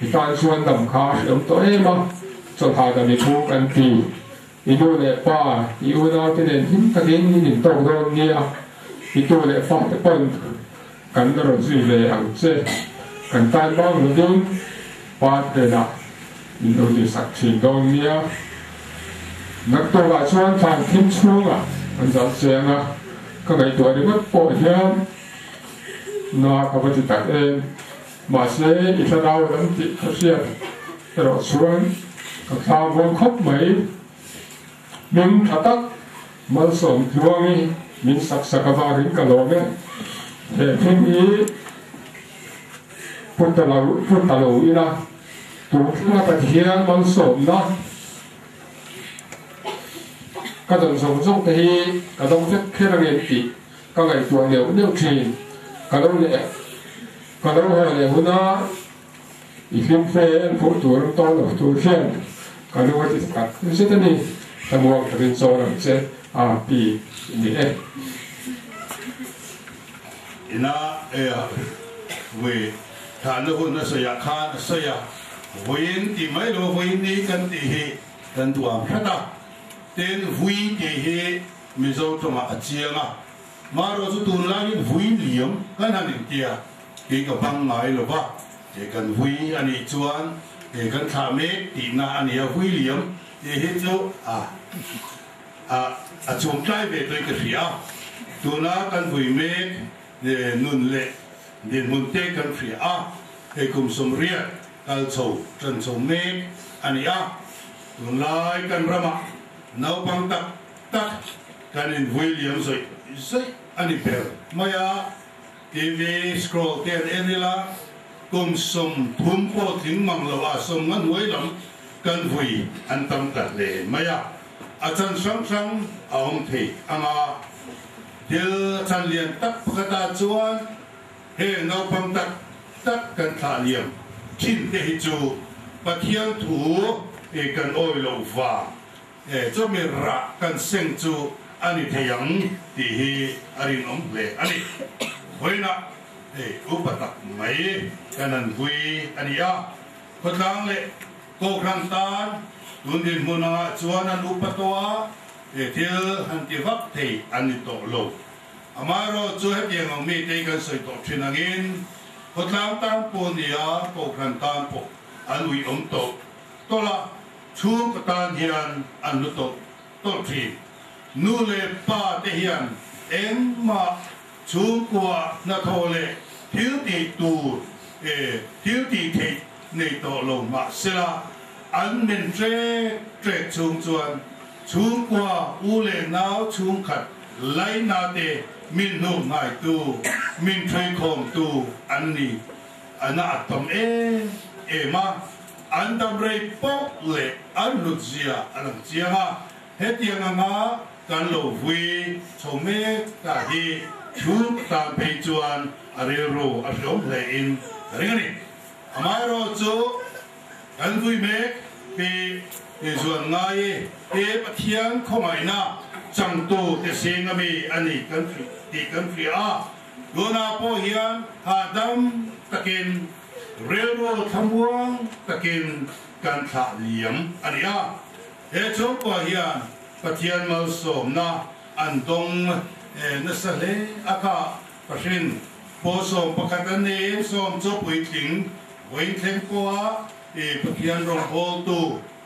thì ta xuân tầm khá ông tối mà. Cho thà tầm đi thu cần tì ibu le pa ibu na te den him ka den ni to do ni a itu le fa te pon kan ro zu le ang che kan tai bang lu ding pa te na ni do di sak chin do ni a nak to ga chuan thang kim chung a an za se nga ka ngai to de mat po hian na ka ba ti tak e ma se i ta dau lam ti ka sia ro chuan ka thang bon khop mai mình thật tắc mal som này để sak ý rin kalome he phim i putalo ý ina tu na ta hian mal som na các don sống trong te hi ka dong vek khera nge tị ka ngày tu liệu leu thin ka dong lệ còn đâu hè lệ hôn nó ý phim phê phụ thủ nó to là phim khen còn đâu thì cả nó sẽ thế này ta mua cái bên sau là sẽ à bị như thế ina e we ta no hun na saya kha saya voin ti mai lo voin ni kan ti he kan tuam hata. Ten hui ti he mi zo to ma achianga. Ma ro zu tu la ni hui liam kan han ni tia. Ke ka bang ngai lo ba. Ke kan hui ani chuan. Ke kan tha me ti na ani ya hui liam ye he chu a a a chung kai ve toi ka ria tu na kan hui me de nun le de mun te kan phía a e kum som ria kal chou tran chou me ani a tu lai kan rama nau bang tak tak kan in William zoi anh ani per maya TV scroll ten enila kum som thum po thing mang lo a som ngan huai lam kan vui an tam kat le maya a chan à sang sang a à hong thei anga à dil chan lian tak pakata chuan he nau pang tak tak kan tha liam chín te hi chu pathian thu e kan oi lo va e cho mi ra kan seng chu ani theyang ti hi arin om le ani hoina e upatak mai kanan hui ani ya khotlang le ko khăn tan tun din muna chuan an upatwa e thil han ti vak thei ani to lo amaro à, chu he tiang ang mi te kan soi to thinangin khotlang tam po nia ko khan tam po anh ui om to tola chu ka tan hian an lu to to thi nu le pa te hian em ma chu kwa na tho le thiếu ti tu e thiếu ti thei nei to lo ma sela an men tre tre chung chuan. ชุงกว่าอูเลนาวชุงขัดไลนาเตมินโนงายตูมินเทยคงตูอันนี้อันนาตอมเอเอมาอันดับเรยปอกเลอันลุจียอันลุจียฮะเฮตียงงากันโลวีชมเมกาฮีชุงตามเพจวนอเรโรอารมเลอินอะไรกันนี่อมายโรจูกันดุยเมกปี ในส่วนง่ายเอปเทียนเข้ามาหน้าจังตูเตเซงมีอันนี้กันฟรีดีกันฟรีอะดูนาพ่อเฮียนหาดัมตะกินเรือโรดทำวงตะกินการขาเหลี่ยมอันนี้อะเอชกพอเฮียนปเทียนมาสมนะอันตรงเอนัสเลอากาพระชินพอสมประกาศนี้สมจบวิถึงไว้เถิงกว่าเอปเทียนรองโพตู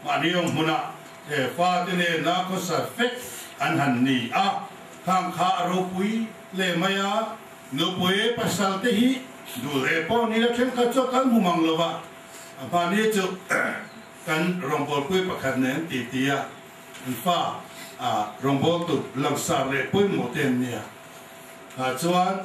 he tiang nga kan lo vui chome ta hi chu ta pe chuan are ro a ro le in ringani amaro chu kan vui me pe e zuan ngai e pathian khomai na chang tu te sing ami ani kan fi ti kan fi a gona po hian ha dam takin railroad thambuang takin kan tha liam ani a e chom po hian pathian mal som na an dong e na sa le aka pashin po som pakatan ne som cho pui ting wain theng po a e pathian rong hol tu maniong muna e fa tene na ko sa fek an han ni a khang kha ro pui le maya no pui pasal te hi du le po ni la chen ka cho kan mumang lo ba pa ni chu kan rong bol pui pakhat ne ti ti a an fa a rong bol tu lam sa le pui mo ten ni a a chuan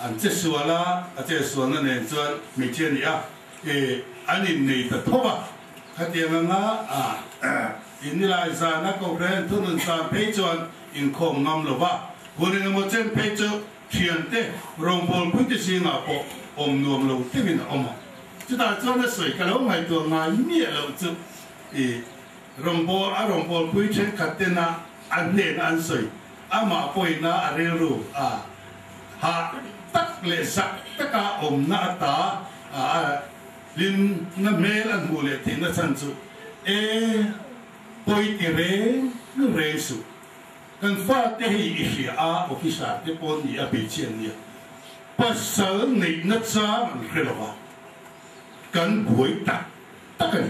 an che suala a che suana ne chuan mi chen ni a e anin nei ta thoba khatiang nga a in la za na ko ren thunun sa pe chuan in khom ngam lo ba hunin mo chen pe chu thian te rong bol pui ti singa po om nuam lo te min om chu ta chuan na soi ka lo mai tu nga mi lo chu e rong bol a rong bol pui chen khat te na an ne an soi ama poi na a re ru a ha tak le sak taka om na ta a lin na mel an mu le na chan chu e poi ti re nu re su kan fa te hi i hi a ofisa te pon ni a be chen ni pa sa nei na cha man kre lo wa kan buai ta ta kan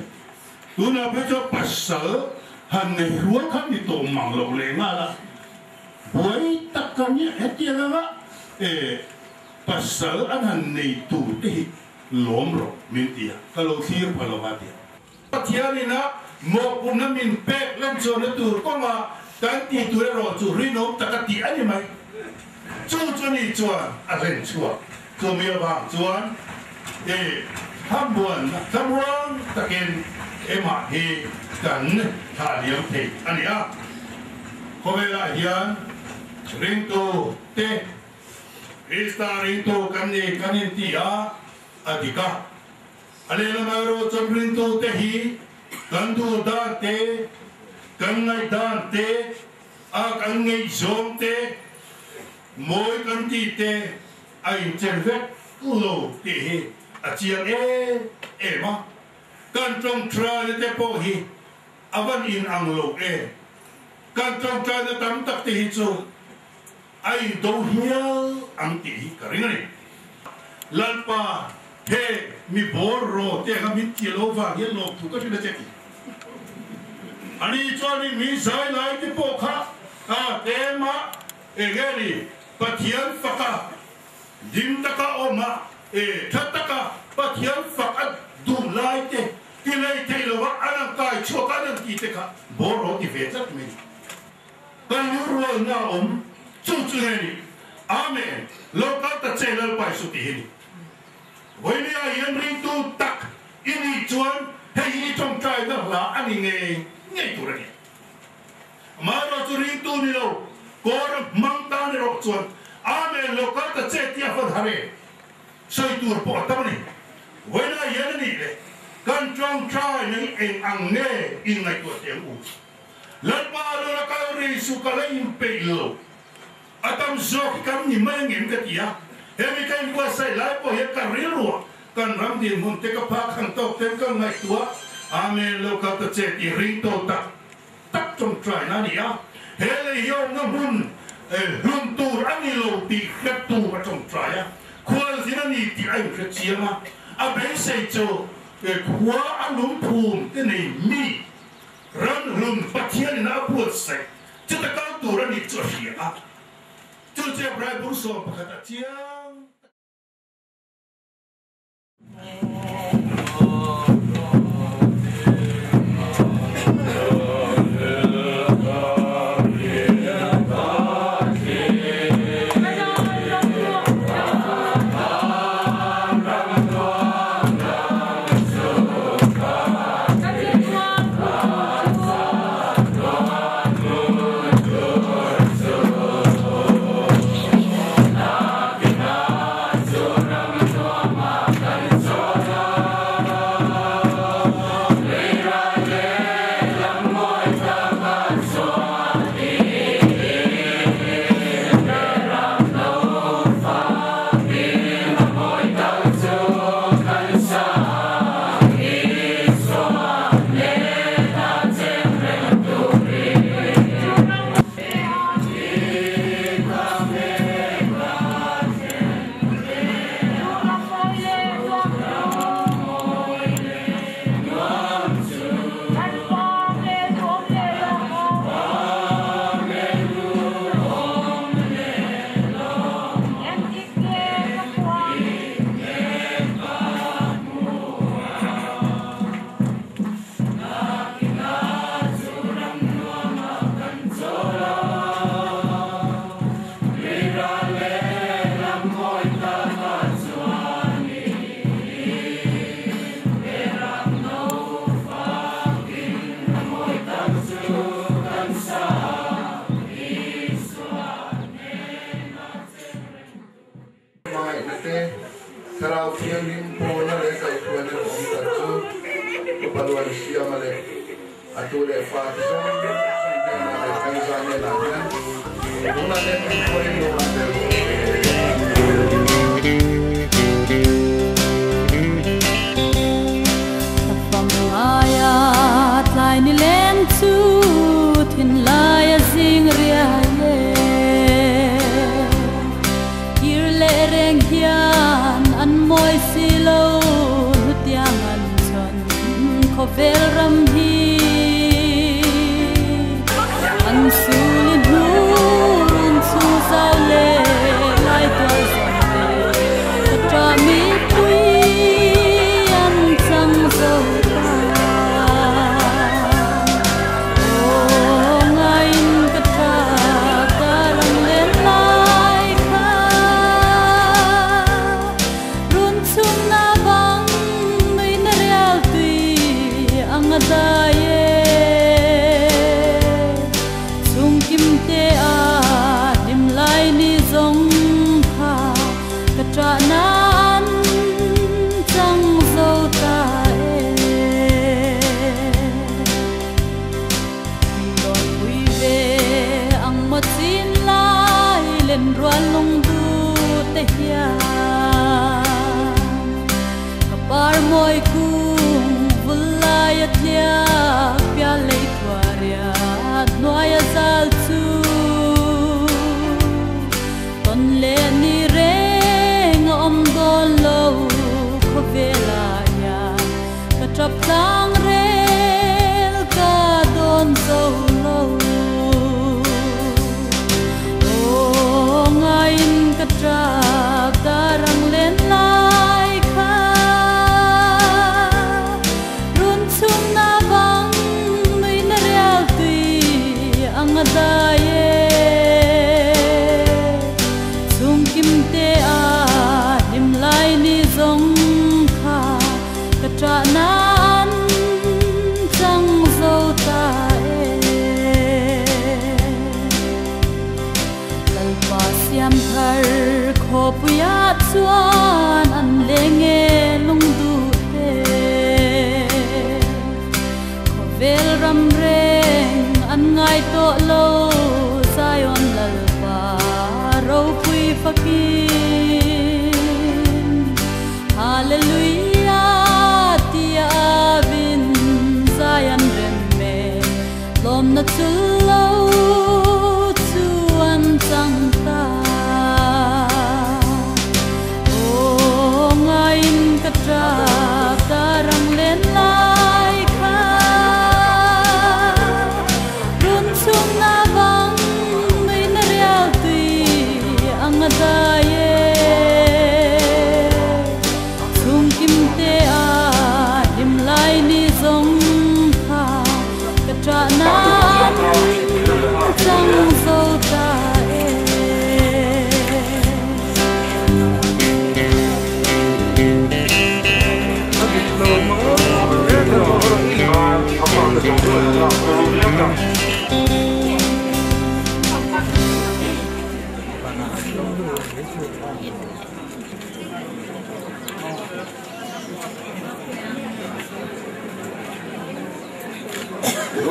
tu na be cho pa sa han ne ruwa kan ni to mang lo le ma la buai ta kan ni he ti nga e pa sa an han nei tu te hi lom ro min tia ka lo thir pa lo ba tia pathiani na mo pun na min pek lam cho na tur ko ma kan ti tu ro chu ri no ta ka ti ani mai. Chu chu ni chuan a ren chua ko mi ba chuan. E ham buan tham buan takin e ma hi kan tha liam the ani a ko ve la hian ring tu te. Ista ring tu kan ni kan ti a adika alela maro chomrin to te hi kan du da te kan ngai dan te a kan ngai zom te moi kan ti te ai chen vet lo te hi a chiang e e ma kan trong tra le te po hi avan in ang lo e kan trong tra le tam tak te hi chu ai do hial ang ti hi karingani lalpa he mi bỏ ro te ga mi ti lo va ye lo tu ka ti anh che cho anh mi sai lai ti po kha a te ma e geri pathian faka dim taka oma e thataka pathian faka du lai te ti lai te lo wa anang kai cho ka nan ti te ka bor ro ti e ve chat mi kan yu ro na om chu chu ni amen. Lo ka ta che lo pai su ti ni với ni ai yên ring tu tak ini chuan hay trong trai đó là anh nghe nghe tu rồi mà nó tu ring tu ni lo cor mang ta ni ro chuan amen lo ka ta che tia fa hare soi tu po ta ni với ni yên ni le kan trong trai ni en ang nghe in ngai tu tiang u. Lan pa lo la ka ri su ka la in pe lo atam zok kam ni mai ngem ka tia hemi kai bua sai lai po he ka ri ru kan ram din mun te ka pa khang tok tem ka ngai tua ame lo ka ta che ti ring to ta tak trong trai na ni a he le yo na mun e lum tu ani lo ti khat tu ka trong trai a khwal si na ni ti ai ka chia ma a be sei cho e khwa a lum phum te nei mi ran lum pathian na pu sai chu ta ka tu ra ni cho hi a chu che brai bu so pa ka chia mai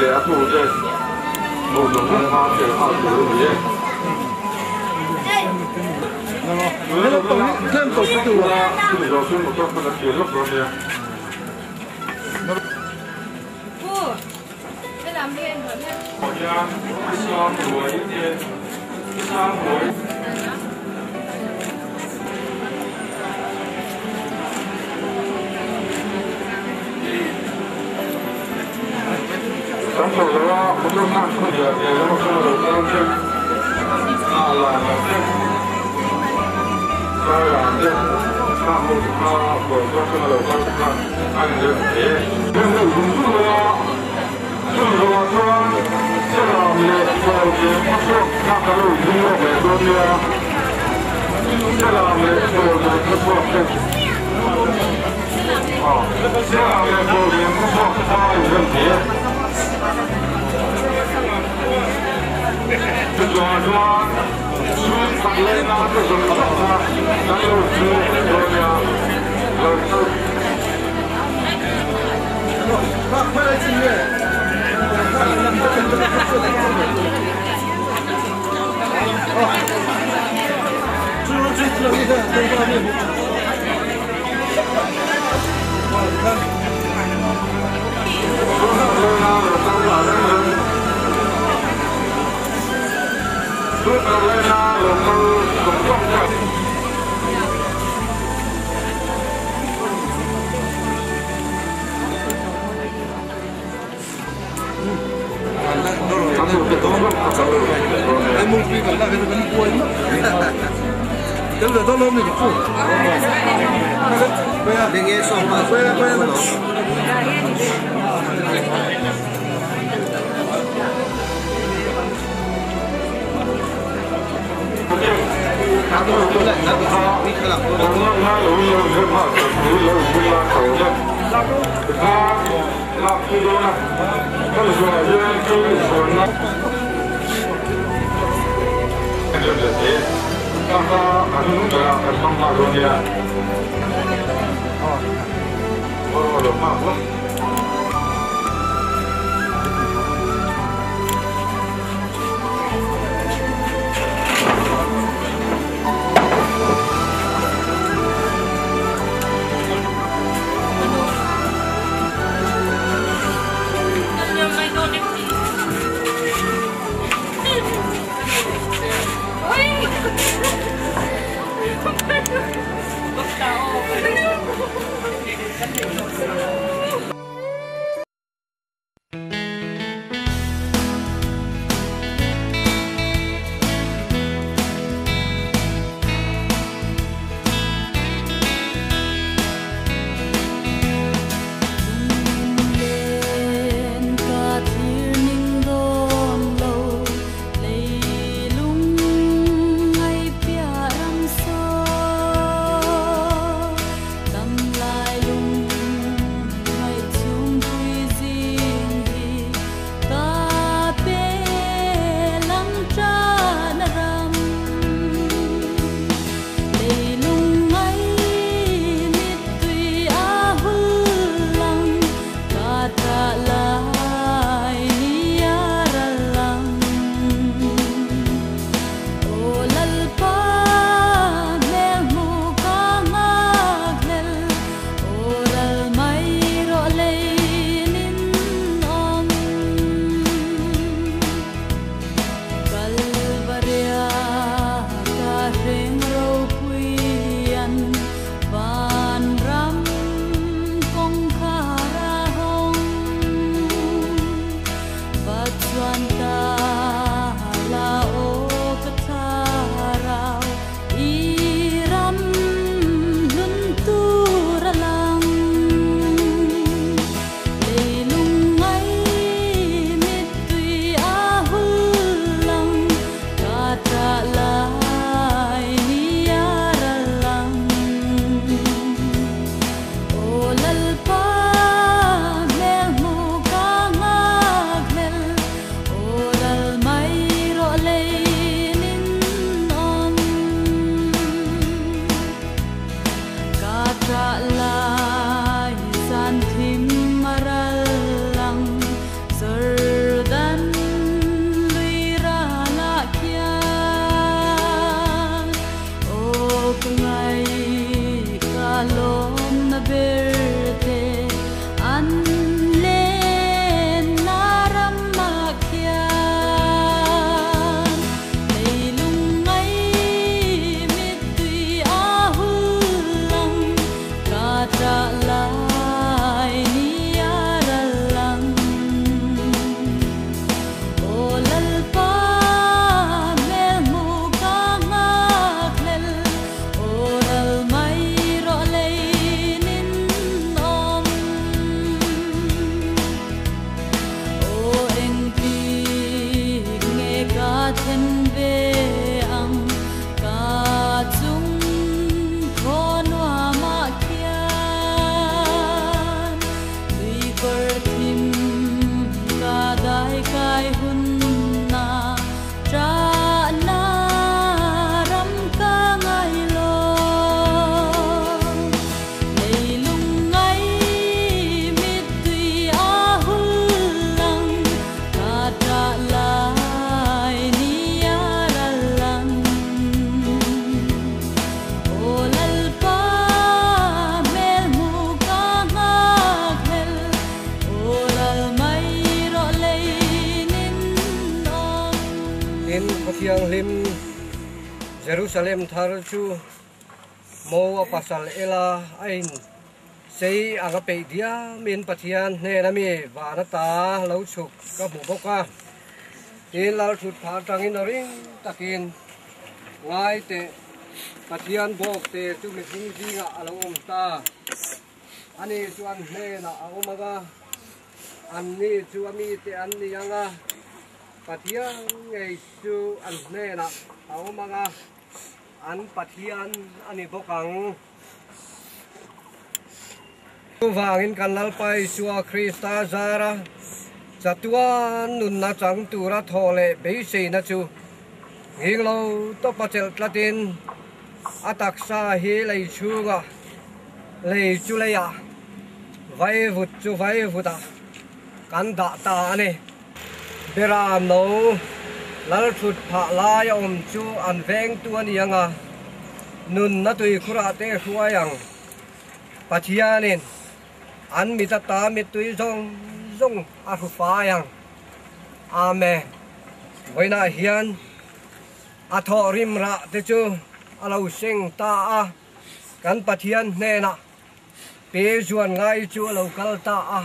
lẽ thủ thế một đồng hàng hoa thì họ thủ được gì Thêm tổ chức thủ ra, thì rồi xuyên một trong phần kiến lúc rồi trong số đó, một trong hàng không được, thì nó không được tăng thêm. À là là thêm. Sai là thêm. Sa siang lim, Jerusalem thar chu, mo pasal ela, ain, sei aga pe dia, min pathian ne nami va na ta lo chuk, ka bu bo ka in lar thut pha tang in ring takin, ngai te pathian bok te chu mi hing ji ga alo om ta. Ani chuan ne na a omaga an ni chu ami te an ni anga pathian ngei chu an hne na a ah. omaga ah. an pathian ani bokang vangin kanal lalpai suwa krista zara. Chatuan nun na chang tura thole be sei na chu. Hing lo to pachel tlatin. Atak sa hi lei chunga. Lei chu le ya vai vut chu vai vuta ah. kan da ta ne เบรามนลัลชุดผาลายอมจูอันเวงตัวนี้ยังอะนุนนัตุยคุระเตชัวยังปัจจัยนี่อันมีตาตามีตุยจงจงอาคุฟ้ายังอาเมไว้นาเฮียนอัทอริมระเตจูอาลาวเซงตาอากันปัจจัยเนนะเปจวนไงจูอาลาวกัลตาอา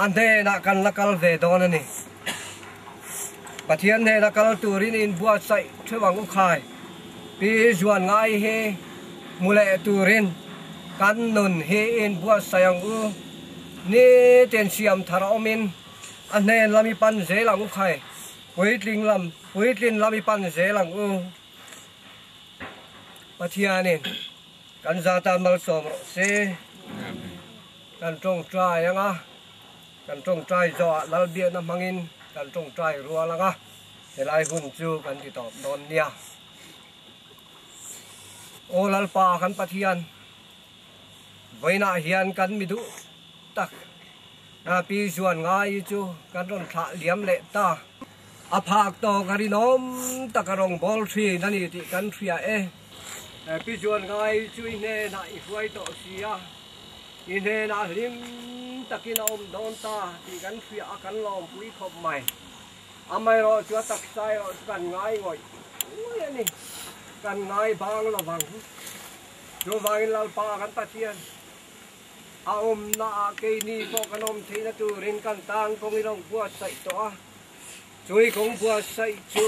อันเดนะกันละกัลเวดอนนี่ pathian ne na kal turin in bua sai thewang u khai. Pe juan ngai he mule turin. Kan nun he in bua sayang u. Ni ten siam thara omin an ne lami pan ze lang u khai. Puitling lam puitlin lami pan ze lang u. Pathianin kan zatan mal som se. Kan trong trai anga. Kan trong trai zo lal bia na mangin กันตรงใจรัวแล้วก็เห็นไอ้คุณจูกันที่ตอบนอนเนียโอลัลป่ากันปะเทียนไว้น้าเฮียนกันมิดุตักนาปีส่วนงายจูกันร่นทะเหลี่ยมเละตาอภากตอการินอมตะกรงบอลทีนั่นนี่ที่กันเสียเอปีส่วนงายจูยเน่นาอีไว้ต่อเสีย i ne na lim takin om don ta ti kan thria a kan lom pui khop mai amai ro chu tak sai ro kan ngai ngoi ui ani kan ngai bang lo bang chu bang lal pa kan pathian a à, om na ke ni ko kan om thi na tu rin kan tang kong ilong bua sai to a chui kong bua sai chu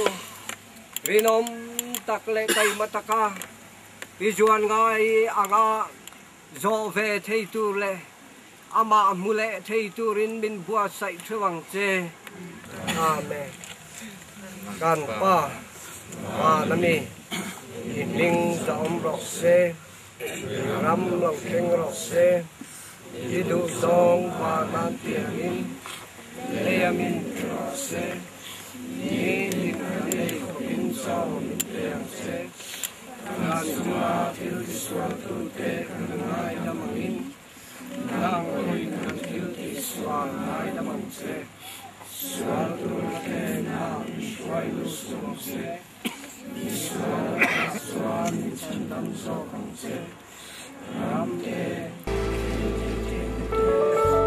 rin om tak le kai mataka pi juan ngai anga à, zo ve thei tu le ama mu mule thei tu rin bin bua sai thuang che amen. Kan pa ma na mi nami ling za om rok se ram lo keng rok se i du song pa nan tiangin rok se Ni ni din ko kopin sa min tiang se Nasma Tilkiswatu Te Kandanai Namamin Nang Oinam Tilkiswanai Namamse Swatu Te Nam Shwayusumse Viswa Swami Chandam Sokamse Ram Te Te Te Te Te